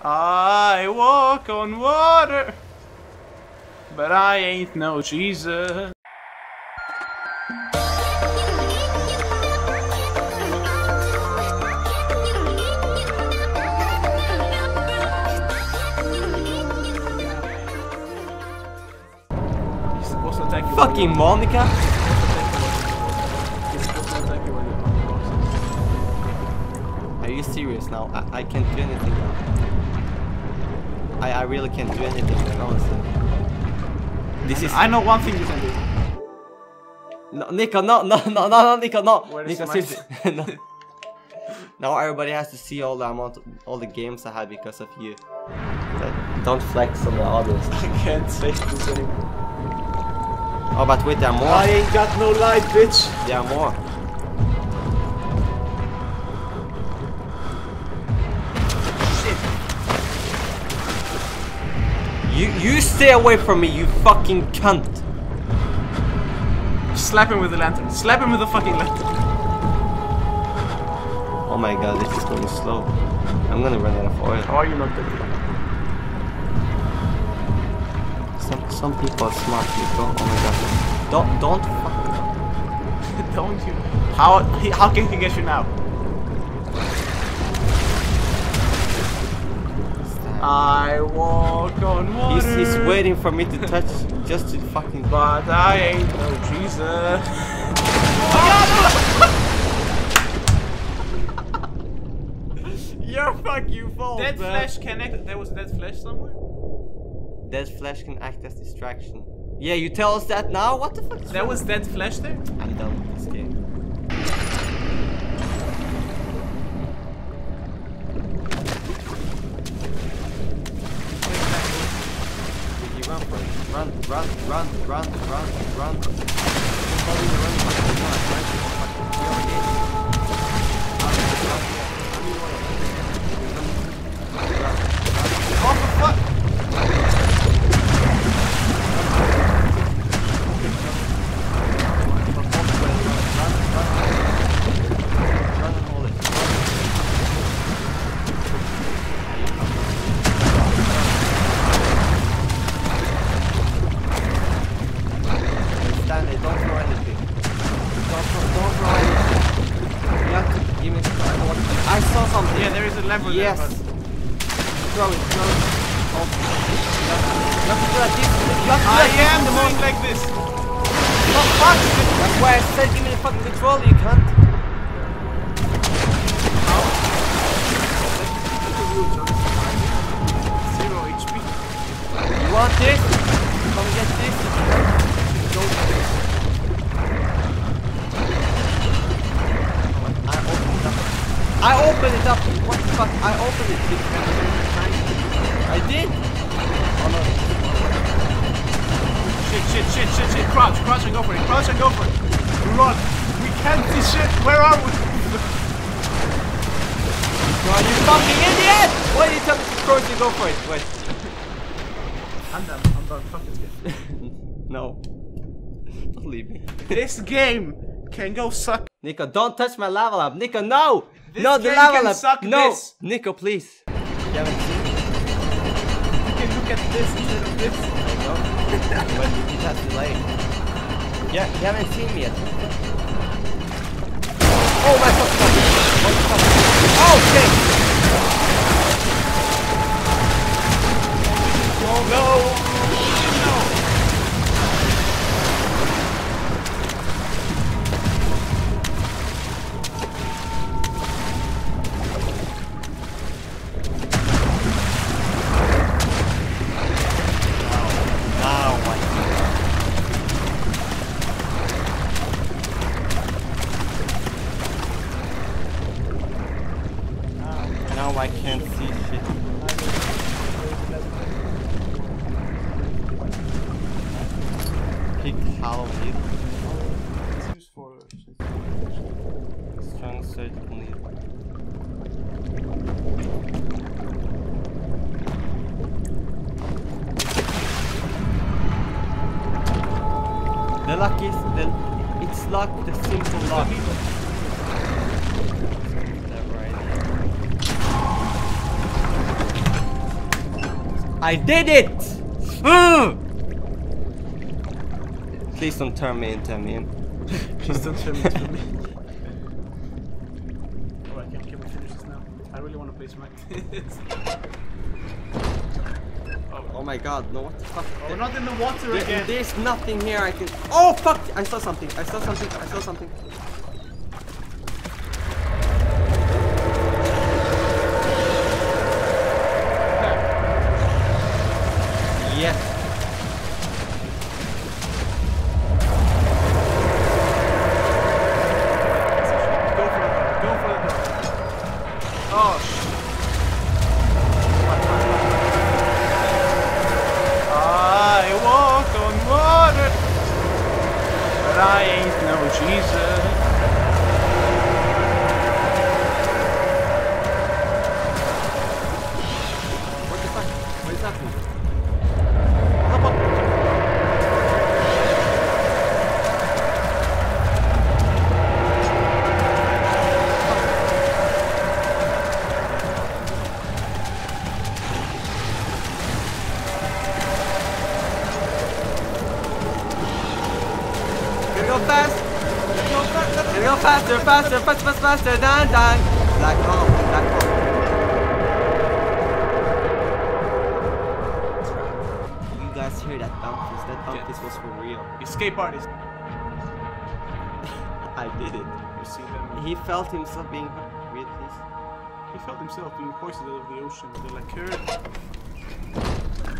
I walk on water, but I ain't no Jesus. He's supposed to attack Fucking Monica. He's supposed to attack you while you're Are you serious now? I, I can't do anything now. I, I really can't do anything, honestly. This is I know one thing you can do. no, Nico, no, no, no, no, no, Nico, no, Where is Nico, seriously, no. Now everybody has to see all the amount, all the games I had because of you. Like, Don't flex on the others. I can't say this anymore. Oh, but wait, there are more. I ain't got no life, bitch. There are more. You you stay away from me, you fucking cunt. Slap him with the lantern. Slap him with the fucking lantern. Oh my god, this is going slow. I'm gonna run out of oil. How are you not dead? Some some people are smart people. Oh my god. Don't don't fuck. Don't you? How he, how can he get you now? I walk on water. He's, he's waiting for me to touch just to fucking But I ain't no Jesus. Your you, fault, Dead flesh connected. There was dead flesh somewhere. Dead flesh can act as distraction. Yeah, you tell us that now? What the fuck is There wrong? was dead flesh there. I'm done with this game. Run? Run, run, run, run, run, run. Follow the running back. Come on, right? Fuck, we did. Run, run, run. Run, run. Yes. Throw it, throw it. Oh. You have to, to do like this. You have to do I am the most. like this. Oh, fuck! That's why I said give me the fucking controller, you cunt. Zero HP. You want this? Come get this. Go for it. I opened it up. I opened it up. Fuck? I opened it. I did. Oh no. Shit, shit, shit, shit, shit. Crouch, crouch and go for it. Crouch and go for it. Run. We can't see shit. Where are we? God, you fucking idiot! Why did you tell me to crouch and go for it? Wait. I'm done. I'm done. Fuck this game. no. Don't leave me. This game can go suck. Nico, don't touch my lava lamp. Nico, no! This no, the game lava lamp. suck no, this. Nico, please. You haven't seen. You can look at this instead of this. I know. but it has delay. Yeah, you haven't seen me yet. Oh my fucking god! What the fuck? Oh shit! Oh no! Now I can't see shit. Pick. It's used for. Strong surgical needle. The lock is the it's locked the simple lock. I did it! Ugh! Please don't turn me in, turn me in. Please don't turn me to me. Alright, oh, can, can we finish this now? I really want to play Smack. oh, Oh my god, no, what the fuck? Oh, we're not in the water There- again. there's nothing here I can. Oh fuck! I saw something. I saw something. I saw something. Ain't no Jesus. Faster, faster, faster, faster, faster. Dun dun. Black hole. Black hole. You guys hear that bumpus? That bumpus was for real. escape artist? I did it. You see them? He felt himself being please. He felt himself being hoisted out of the ocean with a liqueur.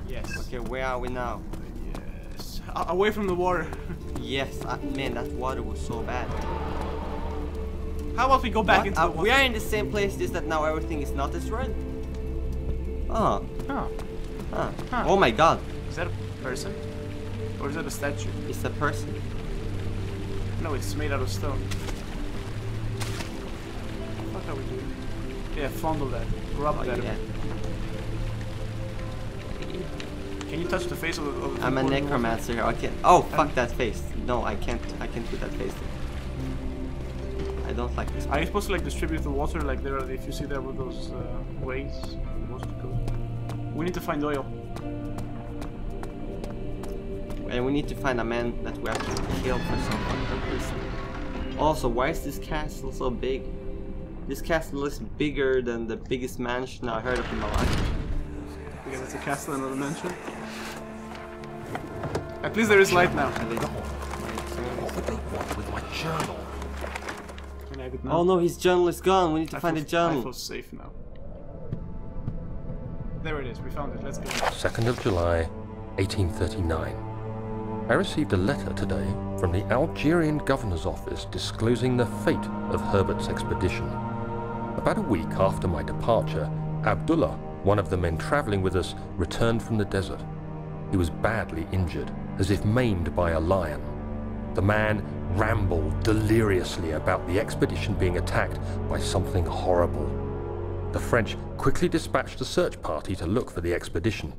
Yes. Okay, where are we now? Yes. A- away from the water. Yes, uh, man, that water was so bad. How about we go back What? into Uh, the water? we are in the same place, just that now everything is not destroyed. Oh, Huh. huh. Huh. Oh my god, Is that a person? Or is that a statue? it's a person. No, it's made out of stone. What are we doing? Yeah, fondle that. Rub Oh, that. yeah. Can you touch the face of the. Of the I'm a of the- necromancer. I can't. Oh, fuck that face. No, I can't. I can't do that face. I don't like this. Are you supposed to like distribute the water like there? If you see there with those uh, ways, what's it? We need to find oil. And we need to find a man that we have to kill for some fucking reason. Also, why is this castle so big? This castle looks bigger than the biggest mansion I heard of in my life. Because it's a castle in a mansion? At least there is light now. At least. What would they want with my journal? Can I have it now? Oh no, his journal is gone. We need to I find feel, the journal. I feel safe now. There it is. We found it. Let's go. 2nd of July, 1839. I received a letter today from the Algerian governor's office disclosing the fate of Herbert's expedition. About a week after my departure, Abdullah, one of the men traveling with us, returned from the desert. He was badly injured, as if maimed by a lion. The man rambled deliriously about the expedition being attacked by something horrible. The French quickly dispatched a search party to look for the expedition.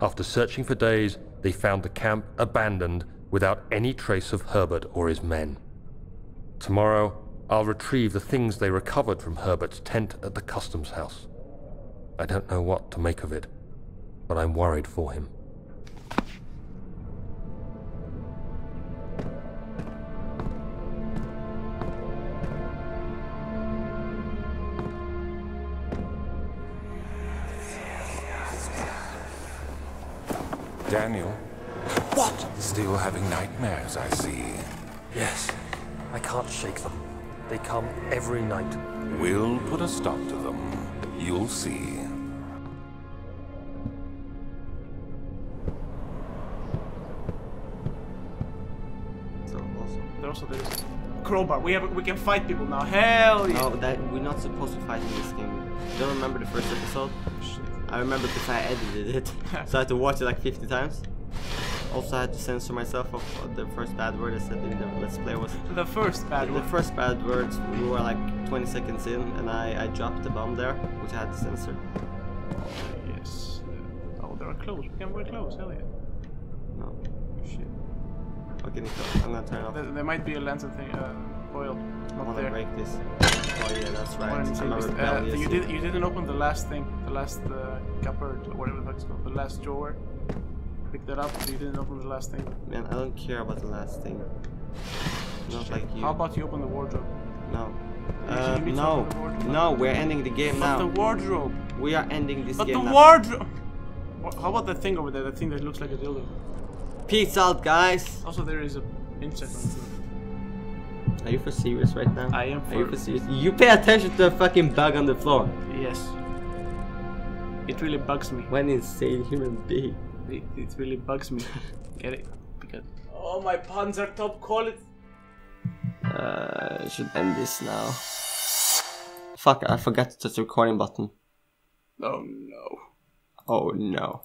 After searching for days, they found the camp abandoned without any trace of Herbert or his men. Tomorrow, I'll retrieve the things they recovered from Herbert's tent at the customs house. I don't know what to make of it, but I'm worried for him. Daniel? What? Still having nightmares, I see. Yes, I can't shake them. They come every night. We'll put a stop to them. You'll see. So also. There also there is crowbar. We have we can fight people now. Hell yeah! No, that we're not supposed to fight in this game. Don't remember the first episode? I remember because I edited it, so I had to watch it like 50 times. Also, I had to censor myself of the first bad word I said in the Let's Play was. The first bad The one. first bad words we were like 20 seconds in, and I, I dropped the bomb there, which I had to censor. Yes. Oh, there are clothes. We can wear clothes. Hell yeah. No. Shit. Okay, Nico, I'm gonna turn off. There, there might be a lantern thing. Uh, oil. I wanna there. break this. Oh yeah, that's right. One I'm insane a beast. Uh, you did. You didn't open the last thing, the last uh, cupboard or whatever the fuck it's called, the last drawer. Pick that up. but You didn't open the last thing. Man, I don't care about the last thing. Not like you. How about you open the wardrobe? No. Uh, no. No, we're ending the game But the wardrobe. We are ending this game. But the now. wardrobe. How about that thing over there? That thing that looks like a dildo. Peace out, guys. Also, there is a insect on it. Are you for serious right now? I am Are you for- for serious? You pay attention to the fucking bug on the floor. Yes. It really bugs me. What an insane human being. It, it really bugs me. Get it? Because oh, my puns are top quality. Uh, I should end this now. Fuck, I forgot to touch the recording button. Oh no. Oh no.